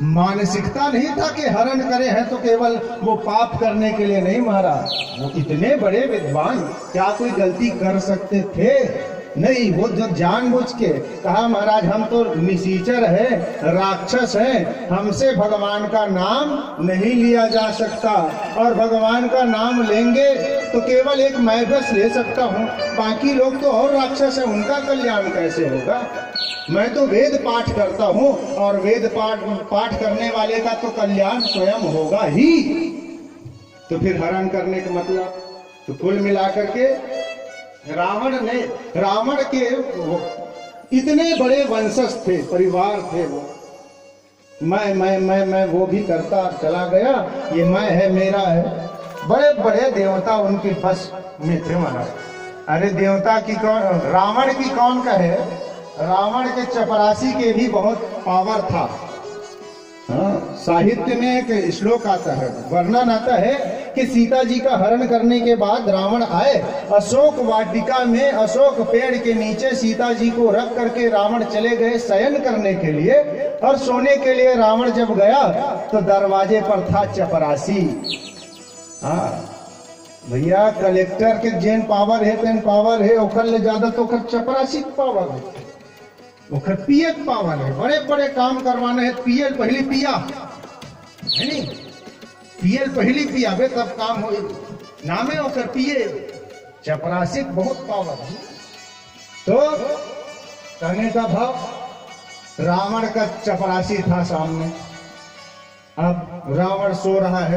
मानसिकता नहीं था कि हरण करे हैं तो केवल वो पाप करने के लिए नहीं, महाराज। वो इतने बड़े विद्वान, क्या कोई गलती कर सकते थे? नहीं, वो जो जानबूझ के कहा, महाराज, हम तो निशीचर है, राक्षस है, हमसे भगवान का नाम नहीं लिया जा सकता। और भगवान का नाम लेंगे तो केवल एक मैं बस ले सकता हूँ। बाकी लोग तो और राक्षस है, उनका कल्याण कैसे होगा? मैं तो वेद पाठ करता हूँ, और वेद पाठ पाठ करने वाले का तो कल्याण स्वयं होगा ही। तो फिर हरण करने का मतलब तो कुल मिलाकर के रावण ने रावण के इतने बड़े वंशज थे परिवार थे वो। मैं मैं मैं मैं वो भी करता चला गया ये मैं है मेरा है। बड़े बड़े देवता उनके फस में थे महाराज अरे देवता की कौन रावण की कौन कहे? रावण के चपरासी के भी बहुत पावर था। हाँ, साहित्य में एक श्लोक आता है वर्णन आता है कि सीता जी का हरण करने के बाद रावण आए। अशोक वाटिका में अशोक पेड़ के नीचे सीता जी को रख करके रावण चले गए शयन करने के लिए और सोने के लिए रावण जब गया तो दरवाजे पर था चपरासी। हाँ भैया, कलेक्टर के जेन पावर है, तेन पावर है ओकर ले ज़्यादा तो चपरासी पावर है। ओकर पिए के पावर है बड़े बड़े काम करवाने है, पियल, पहली पिया। है नी पियल पहली पिया वे तब काम हो नामे होकर पिए। चपरासी बहुत पावर। तो कहने का भाव, रावण का चपरासी था सामने। अब रावण सो रहा है।